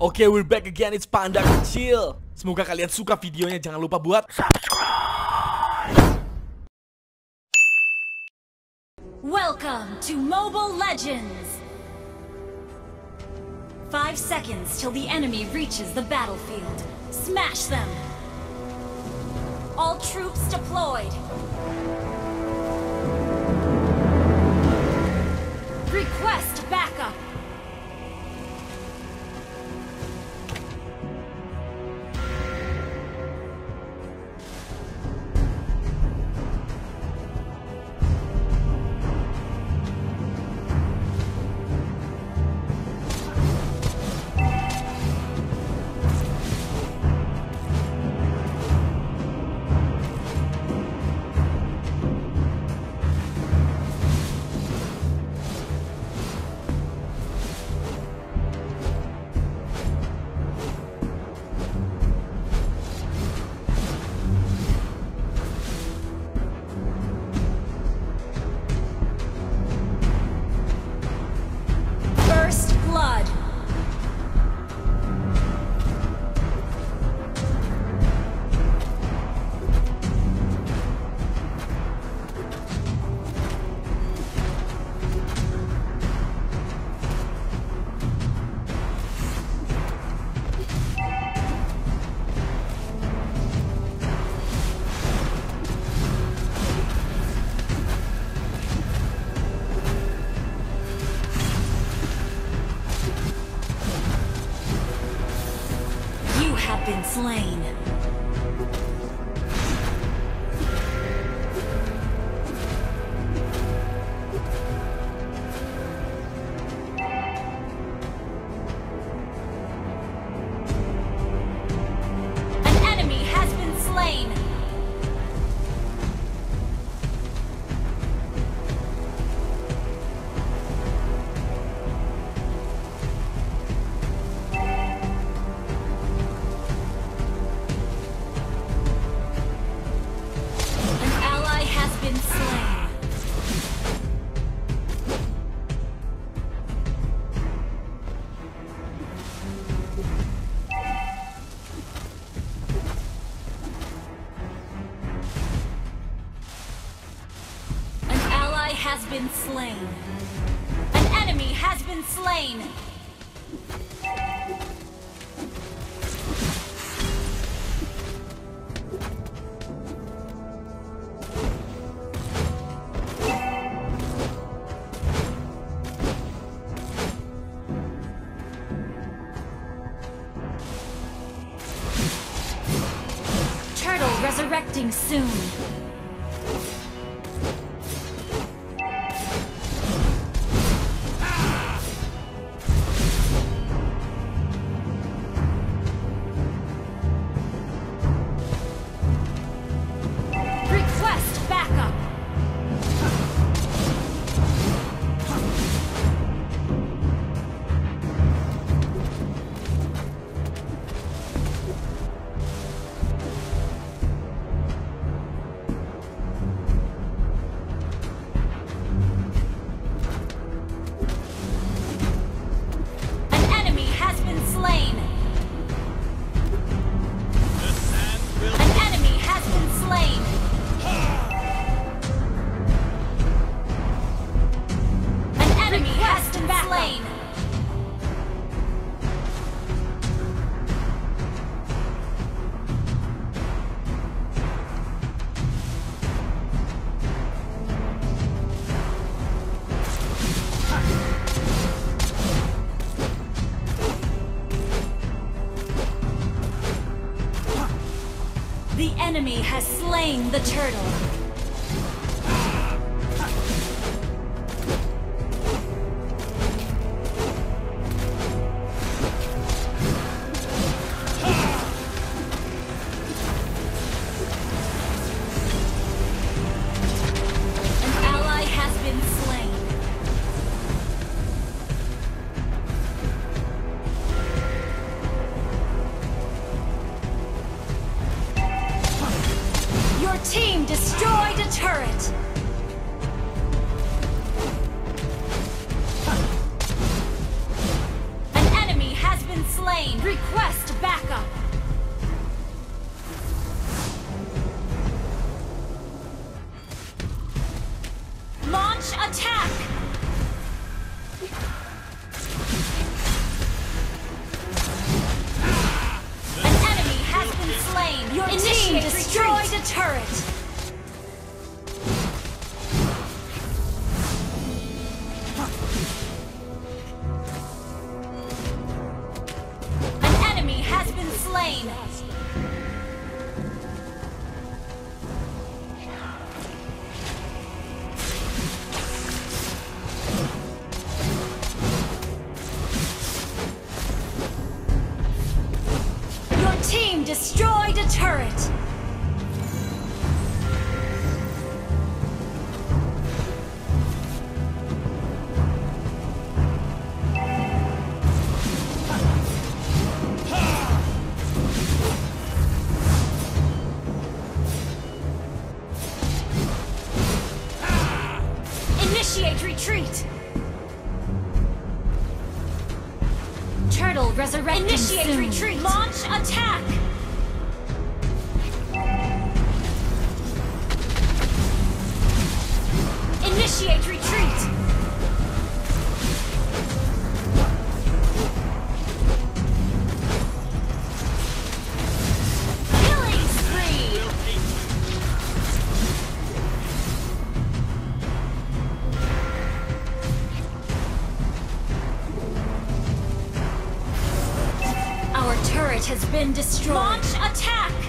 Oke, we're back again. It's Panda Kecil. Semoga kalian suka videonya. Jangan lupa buat Welcome to Mobile Legends! Five seconds till the enemy reaches the battlefield. Smash them! All troops deployed! Request slain. Slain. An enemy has been slain. Resurrecting soon. The enemy has slain the turtle. Initiate retreat! Turtle resurrect- Initiate soon. retreat! Launch attack! Initiate retreat! has been destroyed. Launch attack!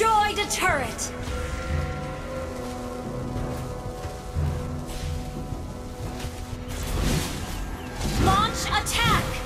destroyed a turret! Launch attack!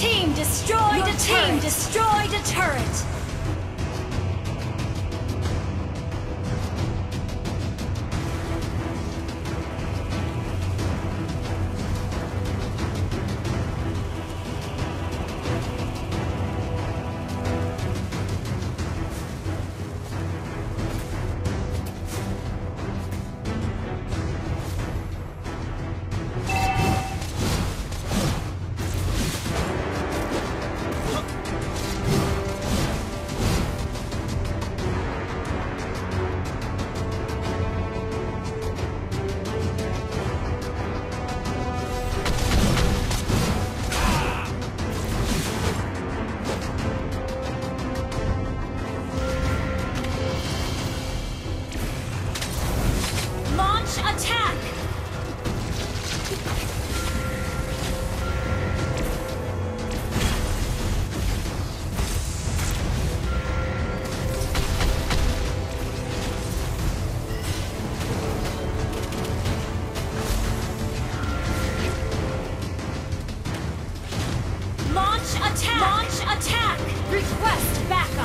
Team destroyed Your a team team destroyed a turret. Request backup!